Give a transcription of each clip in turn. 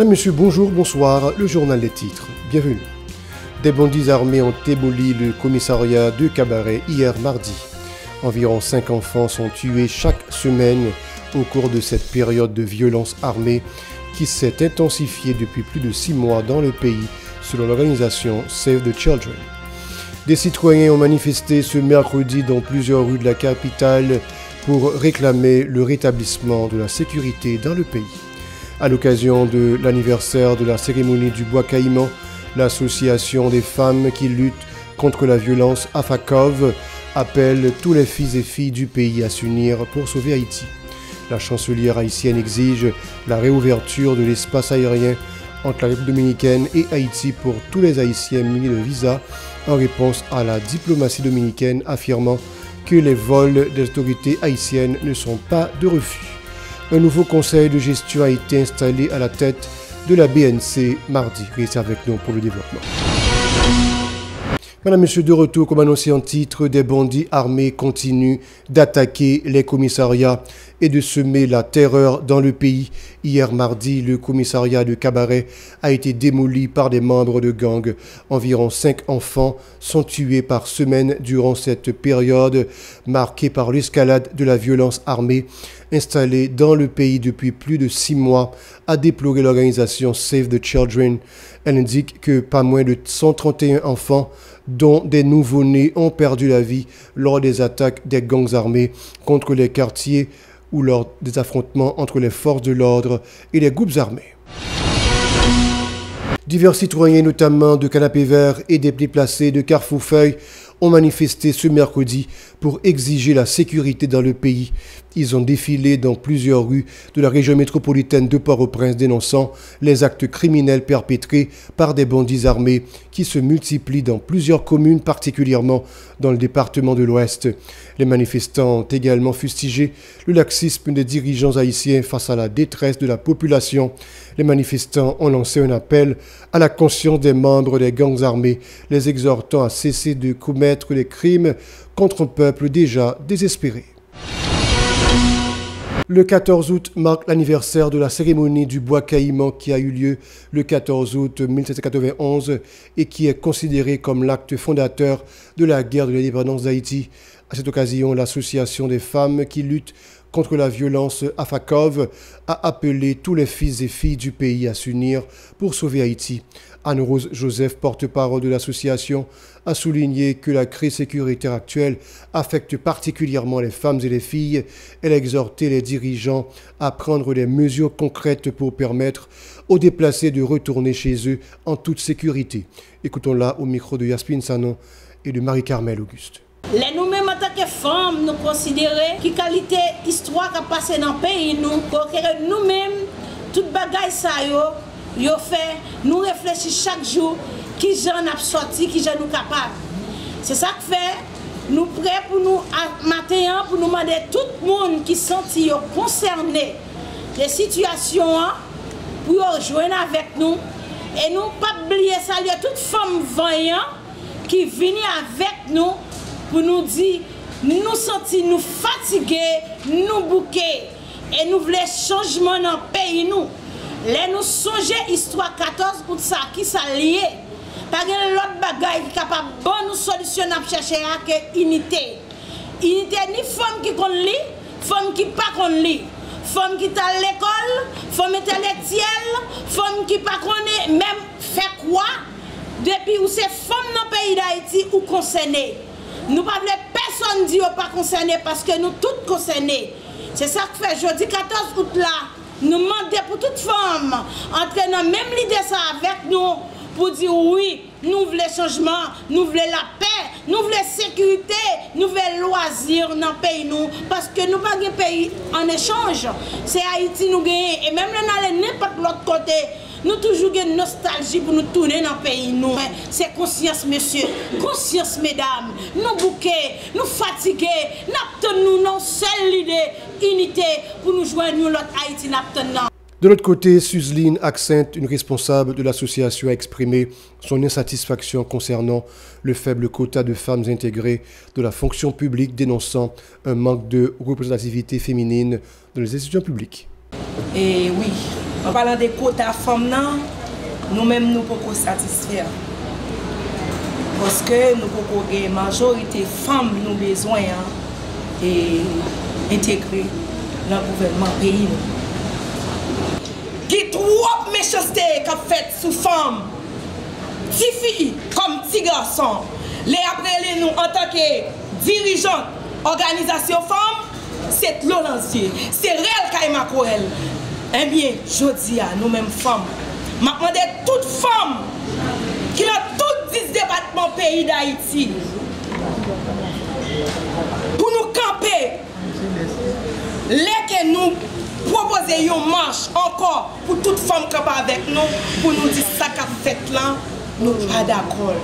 Madame, Monsieur, bonjour, bonsoir, le journal des titres. Bienvenue. Des bandits armés ont démoli le commissariat de Cabaret hier mardi. Environ cinq enfants sont tués chaque semaine au cours de cette période de violence armée qui s'est intensifiée depuis plus de six mois dans le pays, selon l'organisation Save the Children. Des citoyens ont manifesté ce mercredi dans plusieurs rues de la capitale pour réclamer le rétablissement de la sécurité dans le pays. À l'occasion de l'anniversaire de la cérémonie du bois caïman, l'association des femmes qui luttent contre la violence AFAKOV appelle tous les fils et filles du pays à s'unir pour sauver Haïti. La chancelière haïtienne exige la réouverture de l'espace aérien entre la République dominicaine et Haïti pour tous les Haïtiens munis de visa en réponse à la diplomatie dominicaine affirmant que les vols des autorités haïtiennes ne sont pas de refus. Un nouveau conseil de gestion a été installé à la tête de la BNC mardi. Restez avec nous pour le développement. Madame, Monsieur, de retour, comme annoncé en titre, des bandits armés continuent d'attaquer les commissariats et de semer la terreur dans le pays. Hier mardi, le commissariat de Cabaret a été démoli par des membres de gangs. Environ cinq enfants sont tués par semaine durant cette période marquée par l'escalade de la violence armée installée dans le pays depuis plus de six mois, a déploré l'organisation Save the Children. Elle indique que pas moins de 131 enfants dont des nouveau-nés ont perdu la vie lors des attaques des gangs armés contre les quartiers ou lors des affrontements entre les forces de l'ordre et les groupes armés. Divers citoyens, notamment de Canapé Vert et des déplacés de Carrefour Feuille, ont manifesté ce mercredi pour exiger la sécurité dans le pays. Ils ont défilé dans plusieurs rues de la région métropolitaine de Port-au-Prince dénonçant les actes criminels perpétrés par des bandits armés qui se multiplient dans plusieurs communes, particulièrement dans le département de l'Ouest. Les manifestants ont également fustigé le laxisme des dirigeants haïtiens face à la détresse de la population. Les manifestants ont lancé un appel à la conscience des membres des gangs armés, les exhortant à cesser de commettre les crimes contre un peuple déjà désespéré. Le 14 août marque l'anniversaire de la cérémonie du bois caïman qui a eu lieu le 14 août 1791 et qui est considéré comme l'acte fondateur de la guerre de l'indépendance d'Haïti. À cette occasion, l'association des femmes qui luttent contre la violence AFAKOV a appelé tous les fils et filles du pays à s'unir pour sauver Haïti. Anne-Rose Joseph, porte-parole de l'association, a souligné que la crise sécuritaire actuelle affecte particulièrement les femmes et les filles. Elle a exhorté les dirigeants à prendre des mesures concrètes pour permettre aux déplacés de retourner chez eux en toute sécurité. Écoutons-la au micro de Yasmine Sanon et de Marie-Carmel Auguste. Les nous-mêmes fòm nou konsidere ki kalite histwa ka pase nan peyi nou kòkère nou mèm tout bagay sa yo yo fè nou reflechi chak jou ki jan ap soti, ki jan nou kapab se sa k fè nou pre pou nou matéan pou nou mande tout moun ki senti yo konsernè de situasyon an pou yo jwen avèk nou e nou pap blye salye tout fòm vanyan ki vini avèk nou pou nou di nou senti nou fatige, nou bouke, e nou vle chanjman nan peyi nou. Le nou sonje histwa 14 kout sa ki sa liye, pa gen lot bagay ki kapab bon nou solisyon ap chache a ke inite. Inite ni fom ki kon li, fom ki pa kon li. Fom ki tal l'ekol, fom etal etiel, fom ki pa kon e, mem fe kwa, depi ou se fom nan peyi da eti ou konsene. Nou pa vle peyi, Personne dit pas concerné parce que nous tous concernés. C'est ça que fait jeudi 14 août là. Nous demandons pour toute femme entrer dans même l'idée ça avec nous pour dire oui, nous voulons changement, nous voulons la paix, nous voulons sécurité, nous voulons loisir dans le pays nous parce que nous pas un pays en échange. C'est Haïti nous gagne et même là n'importe l'autre côté nous toujours une nostalgie pour nous tourner dans le pays. Nous. C'est conscience, monsieur. Conscience, mesdames. Nous bouquets, nous fatigués. Nous non seule idée, unité pour nous joindre l'autre Haïti. De l'autre côté, Suzline Accent, une responsable de l'association, a exprimé son insatisfaction concernant le faible quota de femmes intégrées de la fonction publique, dénonçant un manque de représentativité féminine dans les institutions publiques. Et oui, An palan de kota fom nan, nou menm nou poko satisfer. Koske nou poko gen majorite fom nou bezwen an, e integre nan gouvernement peyi nou. Git wop mechoste kap fet sou fom, ti fi kom ti gason, le aprele nou an tanke dirijan organizasyon fom, set lolansye, se rel kay makorel, Ebyen, jodi a nou menm fom. Makman de tout fom ki nan tout dis debatman peyi da iti. Pou nou kampe, leke nou propose yon manche ankor pou tout fom kapa avek nou, pou nou di sak ap fet lan, nou pa dakol.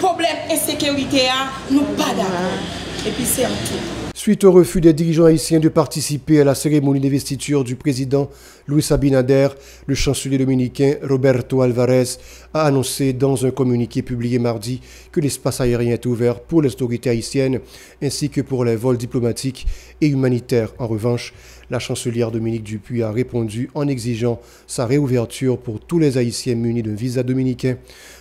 Problem e sekerite a, nou pa dakol. Epi se an tou. Suite au refus des dirigeants haïtiens de participer à la cérémonie d'investiture du président Luis Abinader, le chancelier dominicain Roberto Alvarez a annoncé dans un communiqué publié mardi que l'espace aérien est ouvert pour les autorités haïtiennes ainsi que pour les vols diplomatiques et humanitaires. En revanche, la chancelière Dominique Dupuis a répondu en exigeant sa réouverture pour tous les Haïtiens munis d'un visa dominicain.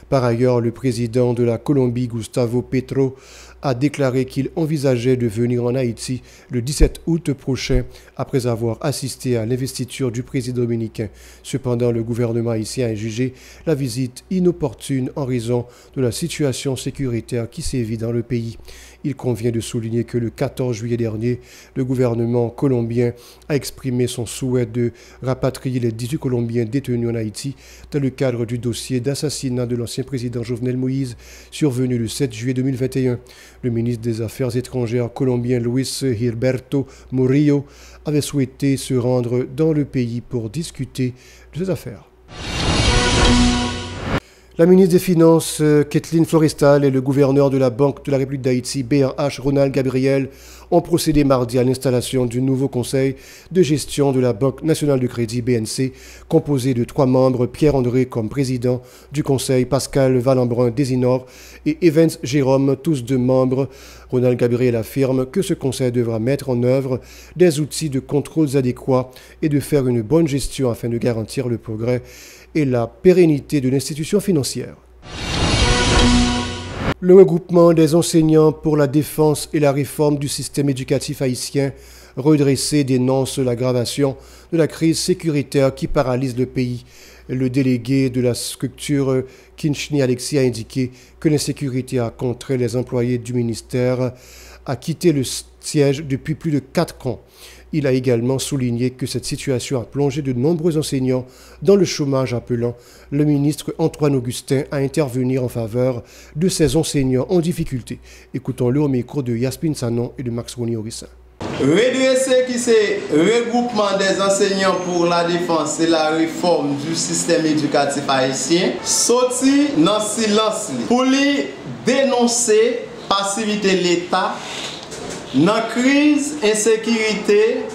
Par ailleurs, le président de la Colombie, Gustavo Petro, a déclaré qu'il envisageait de venir en Haïti le 17 août prochain après avoir assisté à l'investiture du président dominicain. Cependant, le gouvernement haïtien a jugé la visite inopportune en raison de la situation sécuritaire qui sévit dans le pays. Il convient de souligner que le 14 juillet dernier, le gouvernement colombien a exprimé son souhait de rapatrier les 18 Colombiens détenus en Haïti dans le cadre du dossier d'assassinat de l'ancien président Jovenel Moïse survenu le 7 juillet 2021. Le ministre des Affaires étrangères colombien Luis Gilberto Murillo avait souhaité se rendre dans le pays pour discuter de ces affaires. La ministre des Finances, euh, Kathleen Florestal, et le gouverneur de la Banque de la République d'Haïti, BRH Ronald Gabriel, ont procédé mardi à l'installation du nouveau conseil de gestion de la Banque nationale de crédit BNC, composé de trois membres, Pierre André comme président du conseil, Pascal Valembrin Désinor et Evans Jérôme, tous deux membres. Ronald Gabriel affirme que ce conseil devra mettre en œuvre des outils de contrôle adéquats et de faire une bonne gestion afin de garantir le progrès et la pérennité de l'institution financière. Le regroupement des enseignants pour la défense et la réforme du système éducatif haïtien redressé dénonce l'aggravation de la crise sécuritaire qui paralyse le pays. Le délégué de la structure Kinchni Alexis a indiqué que l'insécurité a contré les employés du ministère à quitter le siège depuis plus de quatre ans. Il a également souligné que cette situation a plongé de nombreux enseignants dans le chômage, appelant le ministre Antoine Augustin à intervenir en faveur de ces enseignants en difficulté. Écoutons-le au micro de Yasmin Sanon et de Max Roni Orissin. Redresser qui c'est regroupement des enseignants pour la défense et la réforme du système éducatif haïtien, sorti dans silence pour lui dénoncer passivité l'État Nan kriz, ensekirite,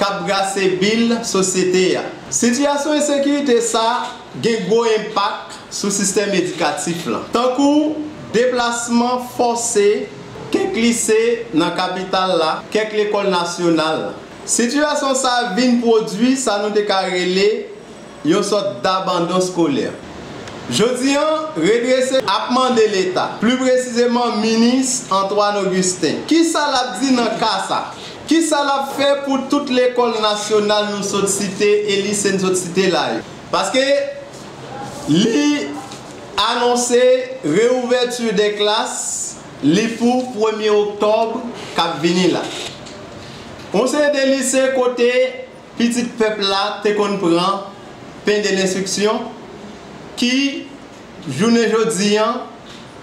kap grase bil sosyete ya. Sityasyon ensekirite sa, gen gwo impak sou sistem edikatif lan. Tankou, deplasman fose, kek lise nan kapital la, kek l'ekol nasyonal la. Sityasyon sa vin prodwi, sa nou dekarele, yon sot d'abandon skolèr. Jodi an, redrese apman de l'Etat. Plu precizeman, Minis Antoine Augustin. Ki sa la di nan kasa? Ki sa la fe pou tout l'ekol nasyonal nou sot site e lisen sot site la yo? Paske li anonse reouvertu de klas li pou 1er oktob kap vini la. Konsey de lise kote, pitit pepla te kon pran pen de l'instruksyon ki jounen jodiyan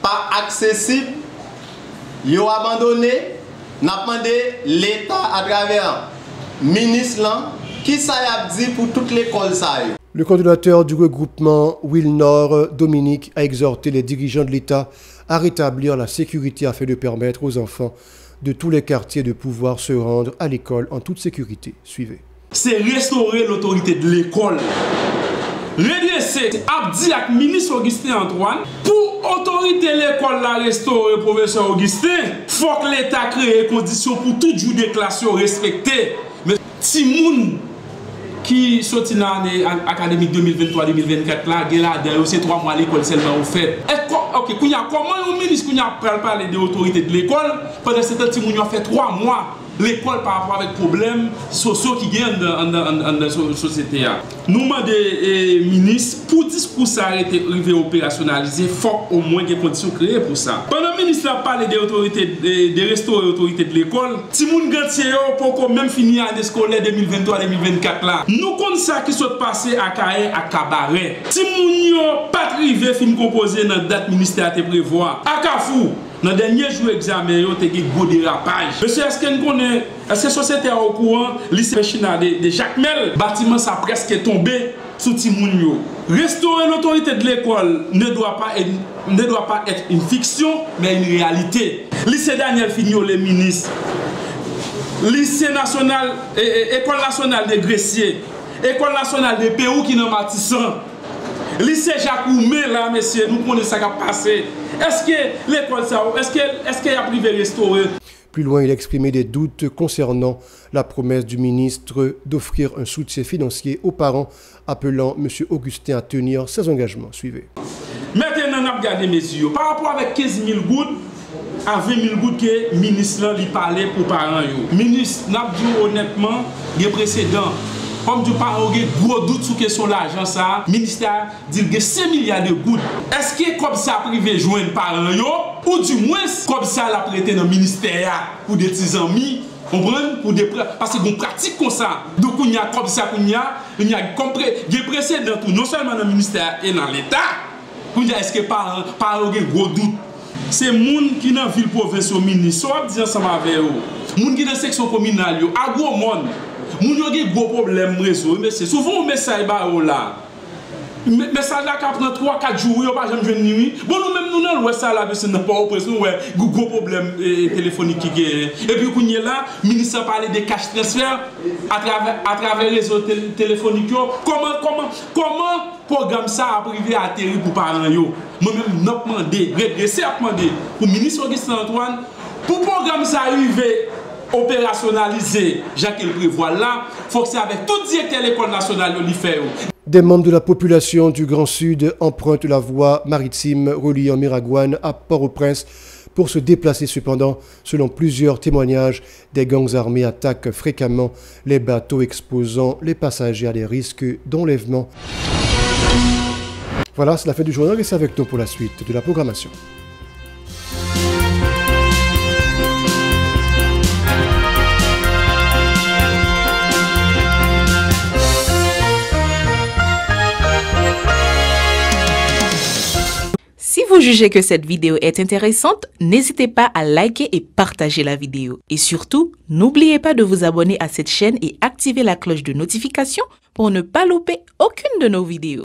pa aksesib yo abandone napande l'Etat a traver minis lan ki sa yap di pou tout l'ekol sa yo. Le coordinateur du regroupement Will Nord, Dominique, a exhorté les dirigeants de l'État à rétablir la sécurité afin de permettre aux enfants de tous les quartiers de pouvoir se rendre à l'école en toute sécurité. Suivez. C'est restaurer l'autorité de l'école redrese Abdi ak Minis Augustin Antoine pou otorite l'ekol la restore professeur Augustin fok l'Etat kreye kondisyon pou tout jou deklasyon respekte men ti moun ki soti nan ane akademik 2023-2024 la gen la den yo se 3 mwa l'ekol selman ou fet e ko, ok, kounya koman yon Minis kounya pral pale de otorite de l'ekol pwede se te ti moun yon fe 3 mwa l'ekol pa apwa vek problem sosyo ki gen an da sosyete ya. Nouman de minis, pou dis pou sa arete rive operasyonalize, fok ou mwen gen kondisyon kreye pou sa. Pendan minis la pale de otorite, de restore otorite de l'ekol, ti moun gantye yo pou kon men fini an de skole 2023-2024 la. Nou kon sa ki sot pase akaye akabare. Ti moun yo pat rive fin kompoze nan dat minister te prevoa. Akafou! Nan denye jou examen yo te ki go derapaj. Mese eske n konen, eske sosete a okouan, lise pechina de, de Jacquemel, batiman sa preske tombe sou ti moun yo. Restore l'autorite de l'ekol ne doa pa et, ne doa pa et in fiksyon, men une realite. Lise Daniel Fignol le minis. Lise nasyonal, ekol nasyonal de Grecier. Ekol nasyonal de Perou ki nan matisan. Lise Jacques Oumé la, mese, nou konen sa ka pase, Est-ce que l'école ça, est-ce qu'il y a privé restauré? Plus loin, il a exprimé des doutes concernant la promesse du ministre d'offrir un soutien financier aux parents, appelant M. Augustin à tenir ses engagements. Suivez. Maintenant, on a regardé mes yeux. Par rapport avec 15 000 gouttes, à 20 000 gouttes que le ministre lui parlait pour parents. Le ministre n'a dit honnêtement, il précédent. Kom di pa ou gen gwo dout sou kesyon la ajan sa, minister dil gen 5 milyar de gout. Eske kom sa prive jwen par an yo, ou di mwes kom sa la prete nan minister ya pou de tizan mi, Kompren? pou de pre... pase goun pratik kon sa. Dou koun ya kom sa koun ya, koun ya kompre, gen prese den tou, non selman nan minister e nan l'Etat, koun ya eske par, par ou gen gwo dout. Se moun ki nan vil provensyon mini, so ap diyan sa ma ve yo. Moun ki nan seksyon kominal yo, agwo moun. Moun yo gen gwo problem rezo, mese, soufou Soufon mesay ba ou la. mesay la ka pren 3-4 jou, yo pa jem jwen niwi. Bon nou menm nou nan lwè sa la, mese, nan pa ou pres nou wè, gwo gwo problem e, e, telefonik ki gen. E pi kounye la, minister pale de cash transfer, a travè rezo telefonik yo. Koman, koman, koman program sa aprive ateri pou paran yo. Mè mèm nop mande, regrese ap mande, pou minister Auguste Antoine, pou program sa arrive, opérationnalisé, Jacques prévoit là, faut que c'est avec tout directeur de l'école nationale de l'IFEO. Des membres de la population du Grand Sud empruntent la voie maritime reliant Miragouane à Port-au-Prince pour se déplacer cependant, selon plusieurs témoignages, des gangs armés attaquent fréquemment les bateaux exposant les passagers à des risques d'enlèvement. Voilà, c'est la fin du journal. Restez avec nous pour la suite de la programmation. Jugez que cette vidéo est intéressante, n'hésitez pas à liker et partager la vidéo. Et surtout, n'oubliez pas de vous abonner à cette chaîne et activer la cloche de notification pour ne pas louper aucune de nos vidéos.